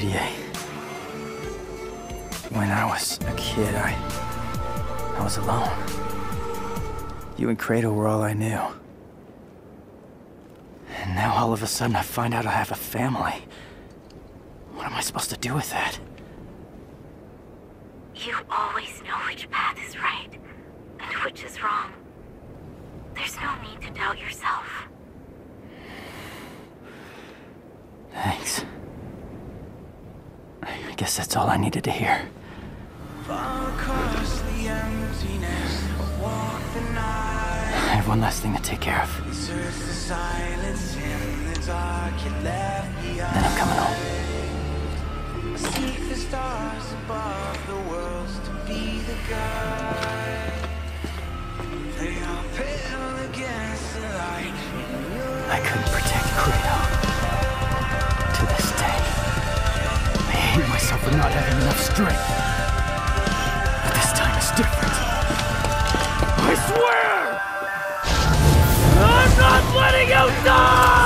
Kyrie. When I was a kid, I... I was alone. You and Credo were all I knew. And now all of a sudden I find out I have a family. What am I supposed to do with that? You always know which path is right and which is wrong. There's no need to doubt yourself. Thanks. I guess that's all I needed to hear. I have one last thing to take care of. Then I'm coming home. The stars above the worlds to be the guide. They are pale against the light. I couldn't protect Credo. Myself for not having enough strength. But this time is different. I swear! I'm not letting you die!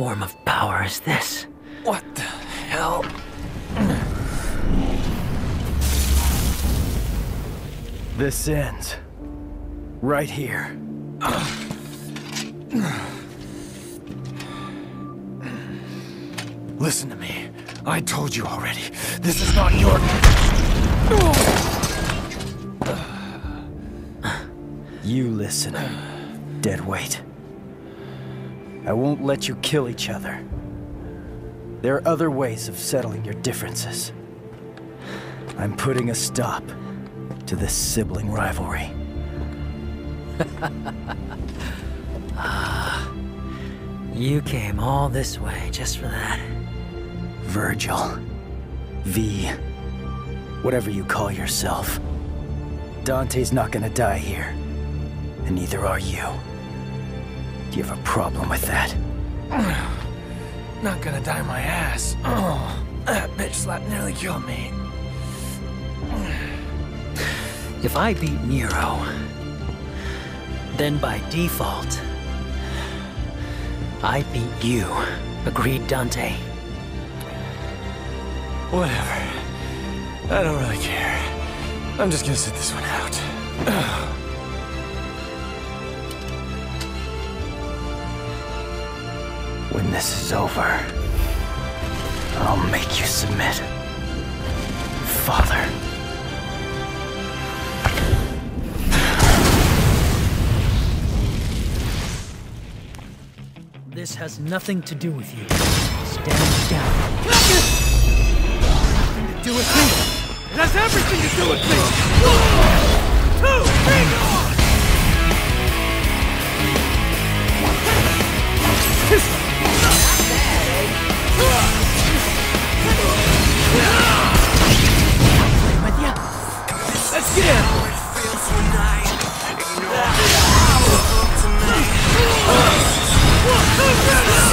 Form of power is this? What the hell? This ends. Right here. Listen to me. I told you already. This is not your... You listen, dead weight. I won't let you kill each other. There are other ways of settling your differences. I'm putting a stop to this sibling rivalry. Ah, you came all this way just for that. Virgil. V. Whatever you call yourself. Dante's not gonna die here. And neither are you. Do you have a problem with that? Not gonna die my ass. Oh, that bitch slap nearly killed me. If I beat Nero, then by default, I beat you. Agreed, Dante? Whatever. I don't really care. I'm just gonna sit this one out. When this is over, I'll make you submit. Father. This has nothing to do with you. Stand down. Nothing to do with me. It has everything to do with me. One, two, three, on! Let's get in. Faster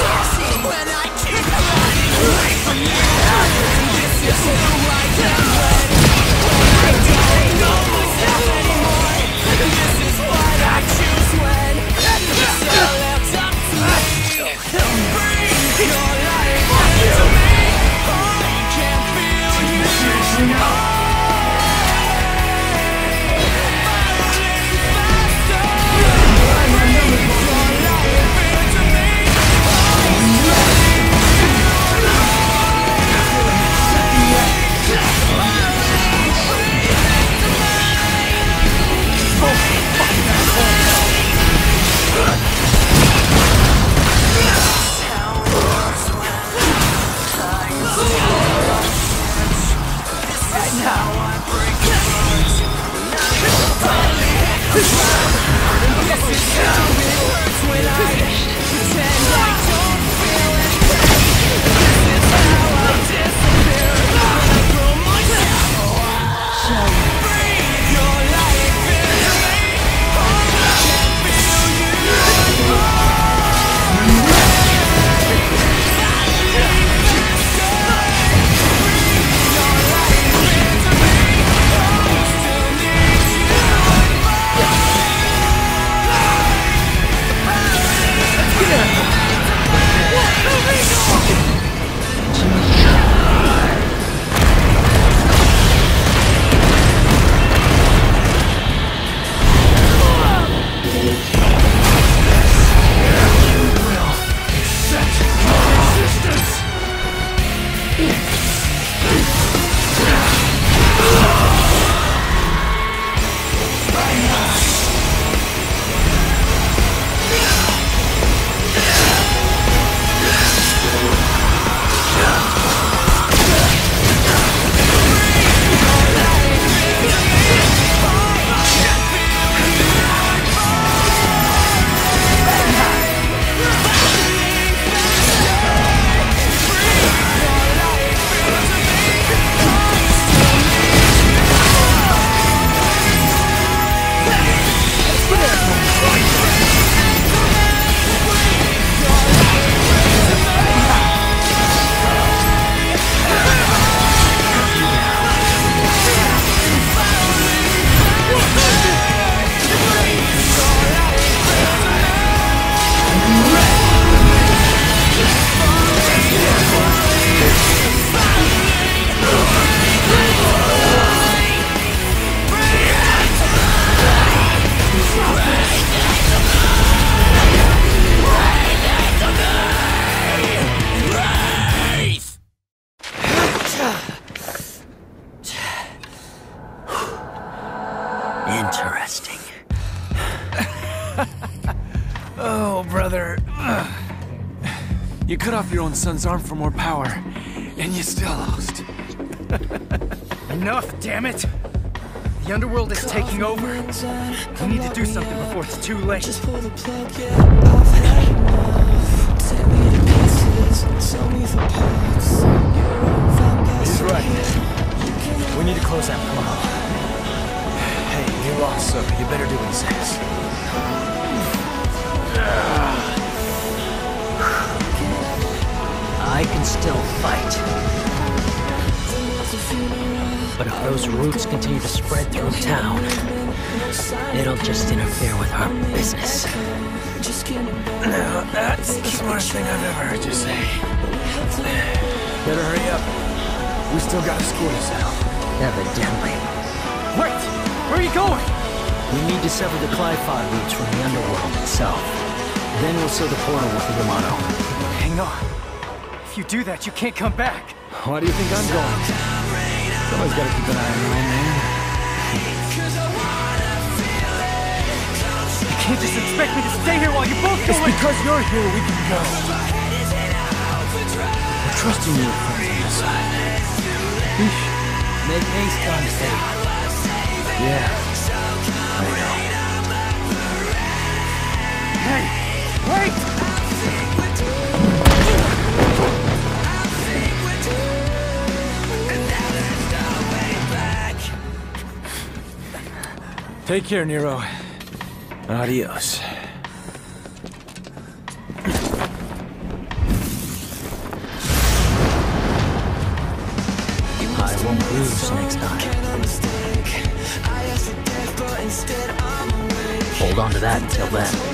son's arm for more power, and you still lost. Enough, damn it! The underworld is taking over. We need to do something before it's too late. Just pull the plug, yeah, I've had enough. Tear me to pieces, sell me for parts. You're a vampire, He's right. We need to close that portal. Hey, you lost, so you better do what he says. I can still fight. But if those roots continue to spread through town, it'll just interfere with our business. Just get it. Now, that's the smartest thing I've ever heard you say. Better hurry up. We still got a score to settle. Evidently. Wait! Where are you going? We need to sever the Qliphoth roots from the underworld itself. Then we'll seal the portal with the Yamato. Hang on. If you do that, you can't come back. Why do you think I'm going? Somebody's got to keep an eye on your man. You can't just expect me to stay here while you both go Just in. because you're here, we can go. We're trusting you from the inside. Make. Yeah. I know. Hey! Wait! Take care, Nero. Adios. I won't lose next time. Hold on to that until then.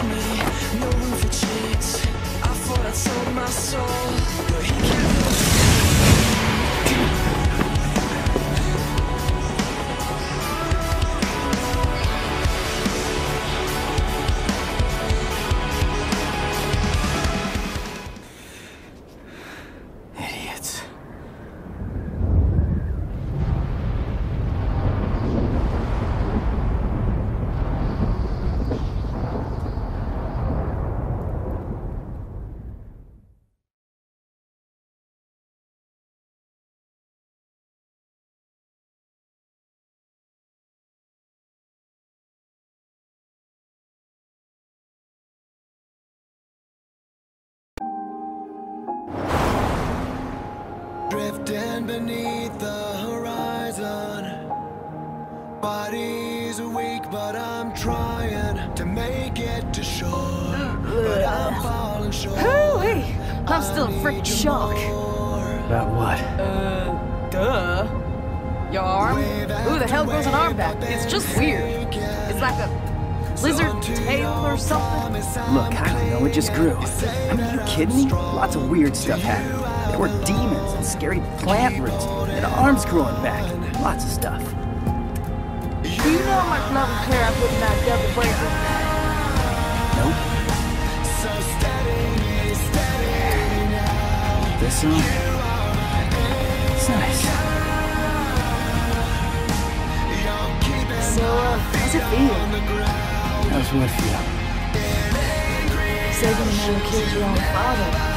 Drifting beneath the horizon. Body's weak, but I'm trying to make it to shore. But I'm falling short. Hooey! I'm still in freaking shock. About what? Uh, duh. Your arm? Who the hell grows an arm back? It's just weird. It's like a lizard tail or something. Look, I don't know, it just grew. I mean, you kidding me? Lots of weird stuff happened. There were demons and scary plant roots and arms growing back. Lots of stuff. Do you know how much love and care I put in that devil breaker? Nope. This one? It's nice. So, uh, how's it feel? How's what feel? Saving a man who killed your own father.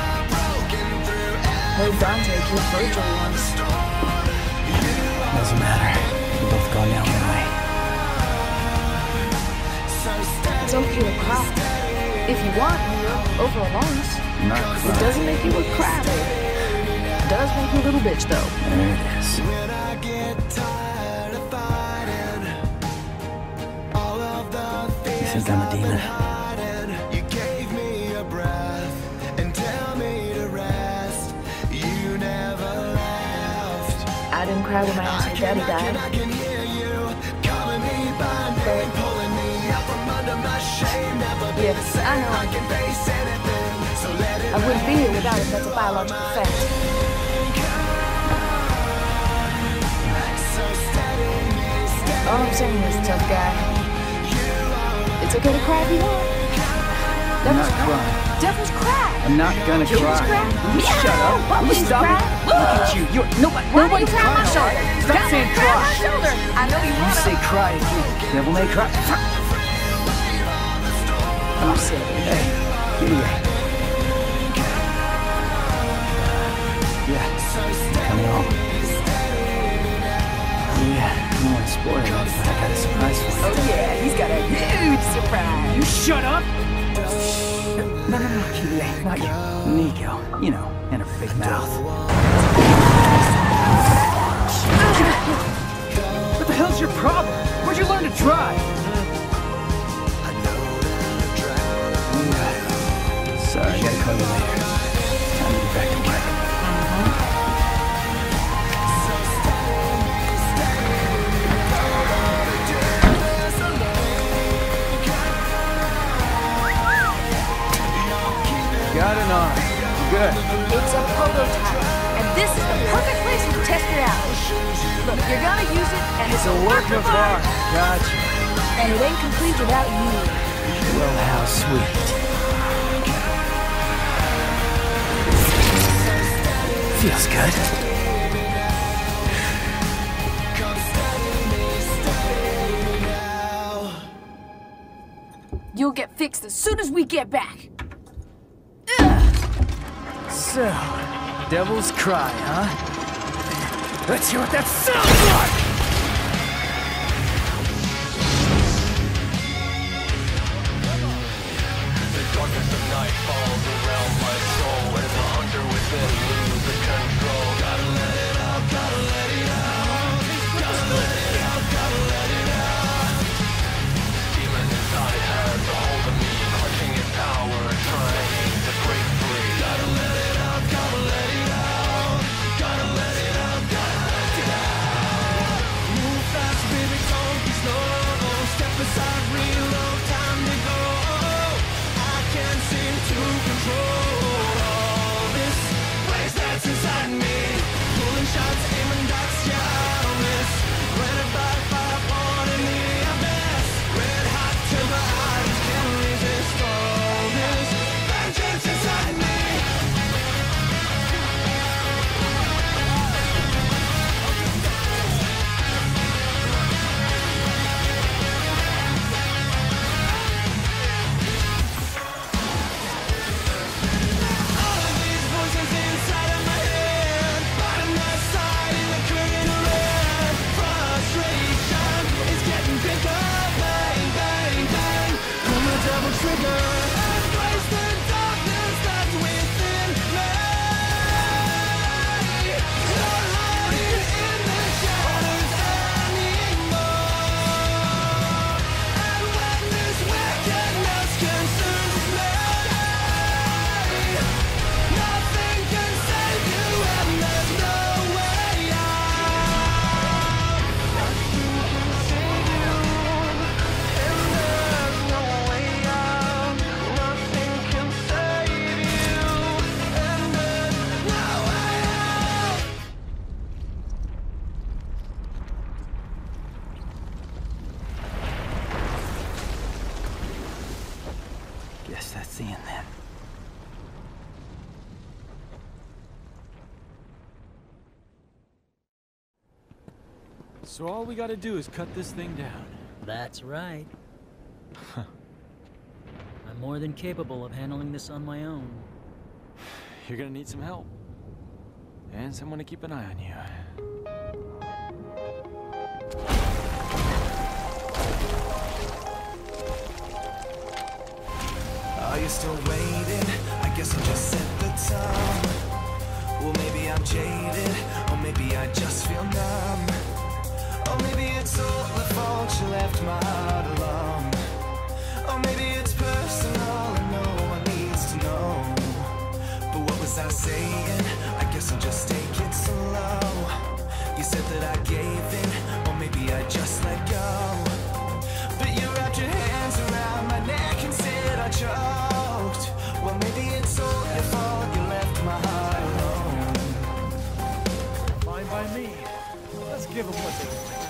Heard Dante killed Virgil once. Doesn't matter. We're both gone down that way. It's okay to cry. If you want, over a loss. Not It doesn't make you look crabby. It does make you a little bitch, though. There it is. When I get tired of fighting, all of the you think I'm a demon? Cry when my auntie died. Same. I know. I wouldn't be here without it. That's a biological fact. All I'm saying is, tough guy, it's okay to cry if you want. I'm Devils not crying. Devils cry. I'm not gonna Devils cry. Will you shut up? Will you stop cry? it? Look at you. You're nobody. Why nobody don't cry my shoulder? Stop saying cry my shoulder. I know you You say cry again. Devil may cry. Said it. Hey, give me a. Yeah, coming home. Yeah, I don't want to spoil it, but I got a surprise for you. Oh yeah, he's got a huge surprise. You shut up! No, no, no, Kyrie, not you. Nico, you know, and her big mouth. What the hell's your problem? Where'd you learn to drive? Sorry, I gotta call you later. Time to get back to work. A work of art. Gotcha. and it ain't complete without you. Well, how sweet. Feels good. You'll get fixed as soon as we get back. So, devil's cry, huh? Let's hear what that sounds like! I follow the realm, my soul and the hunter within So all we gotta do is cut this thing down. That's right. I'm more than capable of handling this on my own. You're gonna need some help. And someone to keep an eye on you. Are you still waiting? I guess I'll just set the time. Well, maybe I'm jaded, or maybe I just feel numb. Or maybe it's all the fault you left my heart alone. Or maybe it's personal and no one needs to know. But what was I saying? I guess I'll just take it slow. You said that I gave in, or maybe I just let go. But you wrapped your hands around my neck and said I choked. Well, maybe it's all your fault. You left my heart alone. Fine by me. Let's give them what they want. Let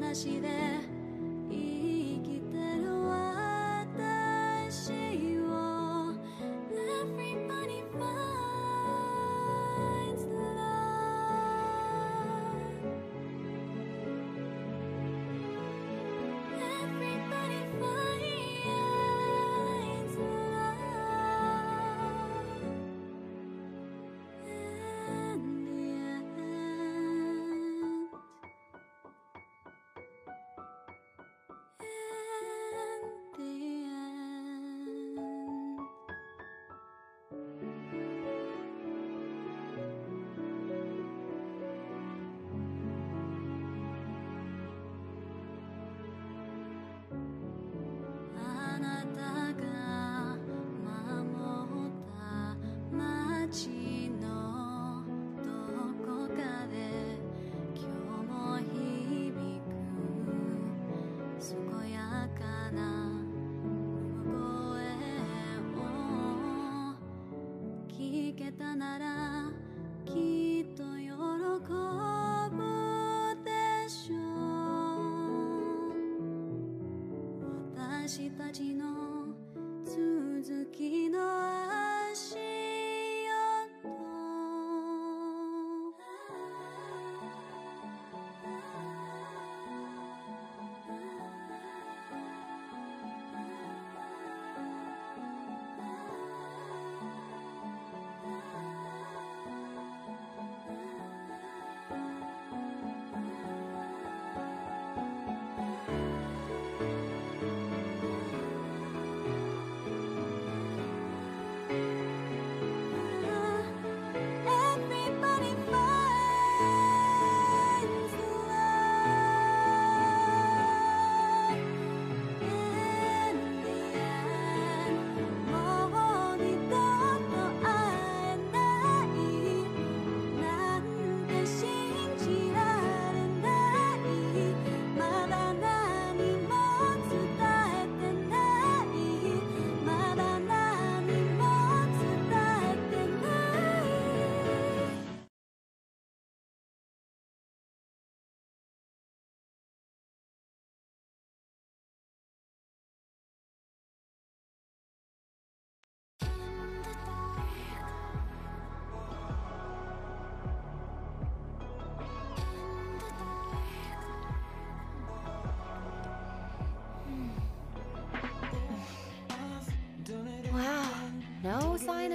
話で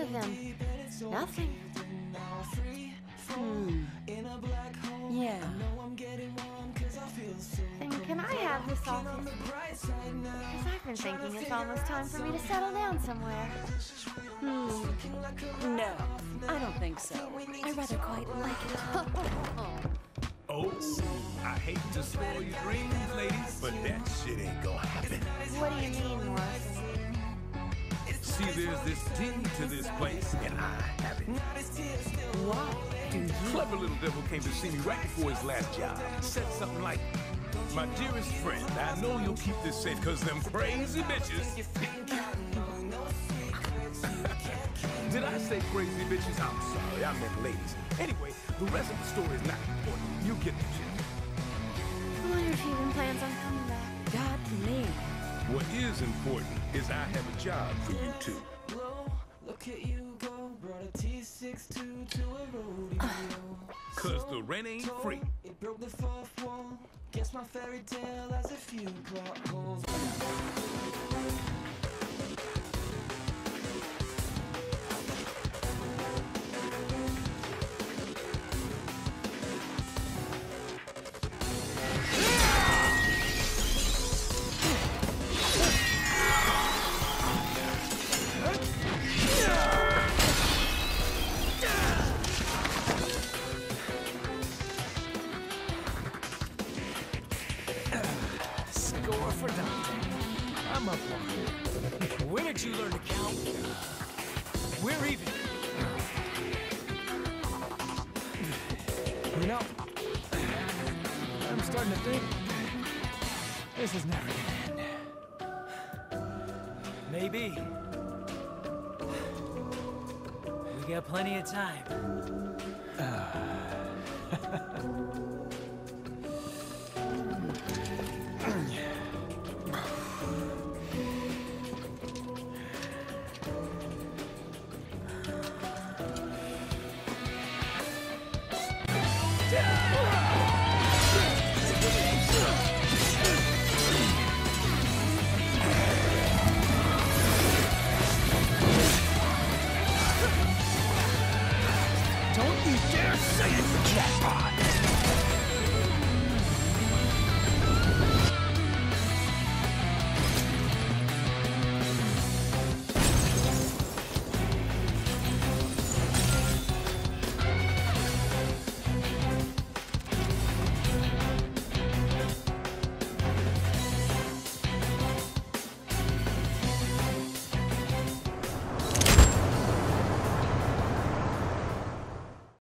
of him. Nothing. Hmm. Yeah. Then can I have this office? Because I've been thinking it's almost time for me to settle down somewhere. Hmm. No, I don't think so. I rather quite like it. Oh, I hate to spoil your dreams, ladies, but that shit ain't gonna happen. what do you mean, Morrison? See, there's this key to this place, and I have it. Why do? Clever little devil came to see me right before his last job. Said something like, My dearest friend, I know you'll keep this safe because them crazy bitches. Did I say crazy bitches? I'm sorry, I meant ladies. Anyway, the rest of the story is not important. You get the gist. I wonder if he even plans on coming back. Got me. What is important is I have a job for you too. Look at you go, brought a T62 to a rodeo. Cause the rent ain't free. It broke the fourth wall. Guess my fairy tale has a few plot holes. Plenty of time.